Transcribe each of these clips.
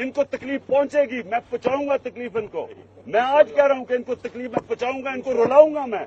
इनको तकलीफ़ पहुंचेगी, मैं पहुंचाऊँगा तकलीफ़ इनको। मैं आज कह रहा हूँ कि इनको तकलीफ़, मैं पहुंचाऊँगा, इनको रुलाऊँगा मैं।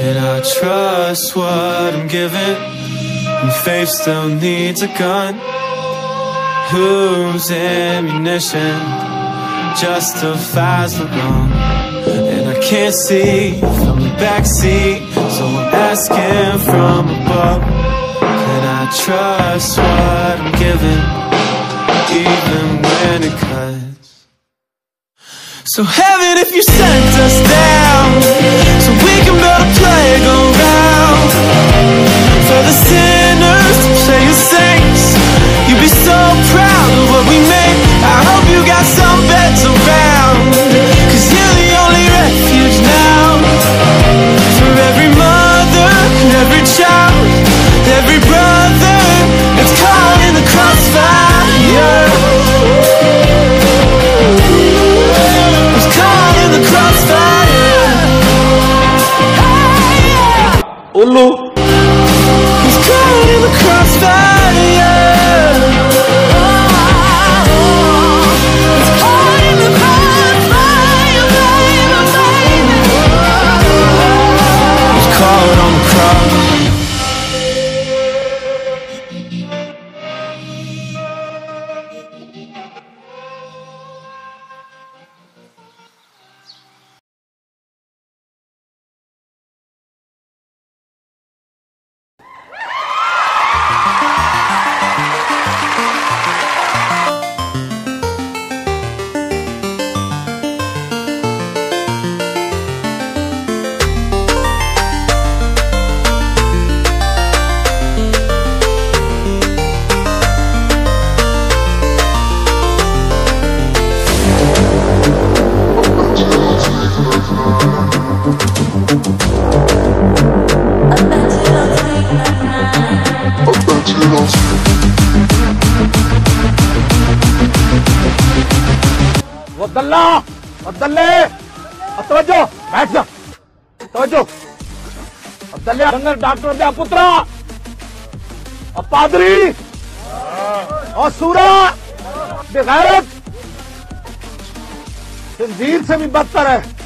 Can I trust what I'm given? When faith still needs a gun. Whose ammunition justifies the wrong? And I can't see from the backseat, so I'm asking from above. Can I trust what I'm given, even when it cuts? So heaven, if you sent us down, so we ulu. He's caught in the crossfire. वदल्ला अब्दल्ले अतवजो बैठ जा। तवजो अब्दल्ले अंदर doctor दे पुत्रा। और पादरी। और सूरा। बेगैरत जंजीर से भी बदतर है।